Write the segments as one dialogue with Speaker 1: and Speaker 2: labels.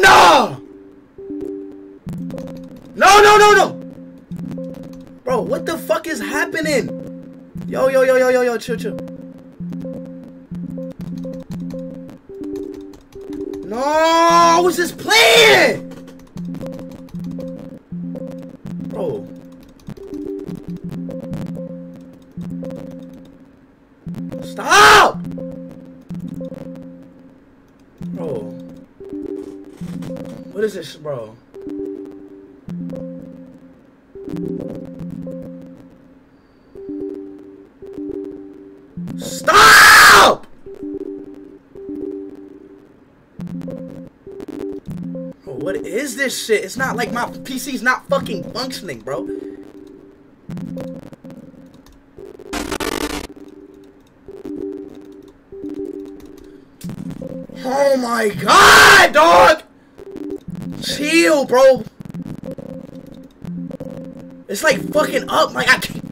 Speaker 1: no! No, no, no, no! Bro, what the fuck is happening? Yo, yo, yo, yo, yo, yo, chill, chill. No, was just playing! Bro. Stop! Bro. What is this, bro? Stop! Bro, what is this shit? It's not like my PC's not fucking functioning, bro. Oh my god, dog! Chill, bro. It's like fucking up. Like I can't.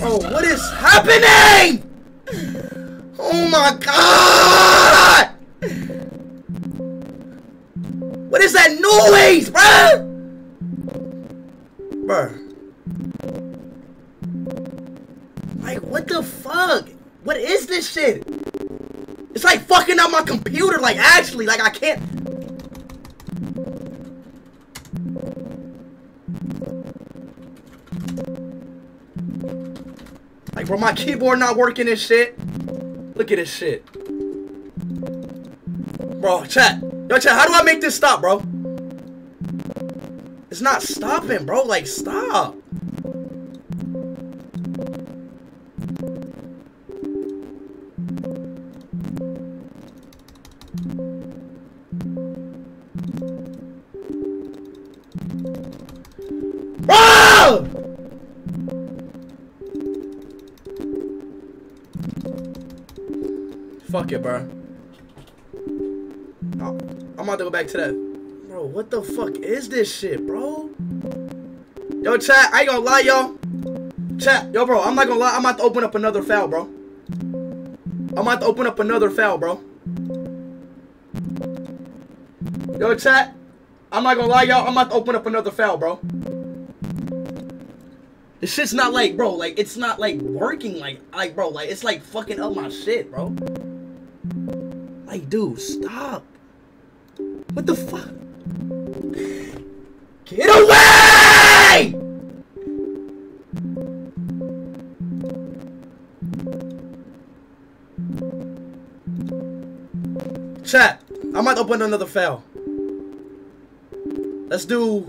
Speaker 1: Bro, what is happening? Oh my god! Is that noise, bruh? Bruh. Like, what the fuck? What is this shit? It's like fucking up my computer, like, actually, like, I can't... Like, bro, my keyboard not working and shit. Look at this shit. Bro, chat. Yo, how do I make this stop, bro? It's not stopping, bro. Like, stop. Fuck it, bro. I'm about to go back to that. Bro, what the fuck is this shit, bro? Yo, chat, I ain't gonna lie, y'all. Chat, yo, bro, I'm not gonna lie. I'm about to open up another foul, bro. I'm about to open up another foul, bro. Yo, chat, I'm not gonna lie, y'all. I'm about to open up another foul, bro. This shit's not like, bro, like, it's not like working, like, like, bro, like, it's like fucking up my shit, bro. Like, dude, stop. What the fuck? Get away! Chat, I might open another fail. Let's do.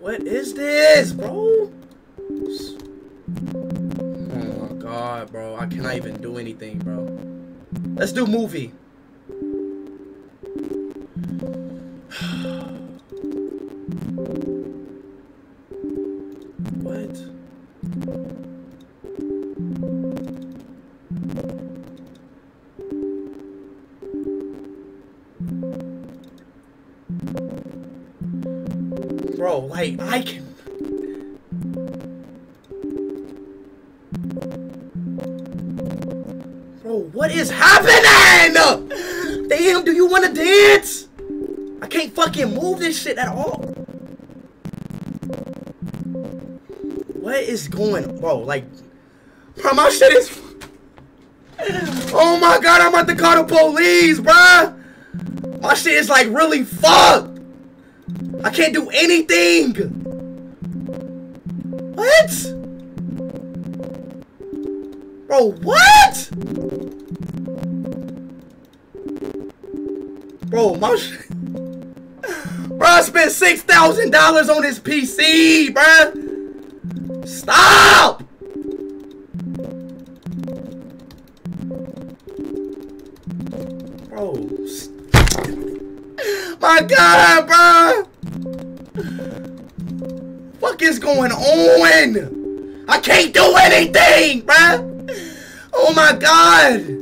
Speaker 1: What is this, bro? Oh my god, bro. I cannot even do anything, bro. Let's do movie. What? Bro, like, I can... Bro, what is happening? Damn, do you want to dance? I can't fucking move this shit at all. What is going, bro? Like, bro, my shit is. Oh my god, I'm about to call the police, bruh. My shit is like really fucked. I can't do anything. What? Bro, what? Bro, my shit. Bro, I spent $6,000 on this PC, bruh. Stop! Oh, bro. My God, bro. Fuck is going on? I can't do anything, bruh. Oh my God.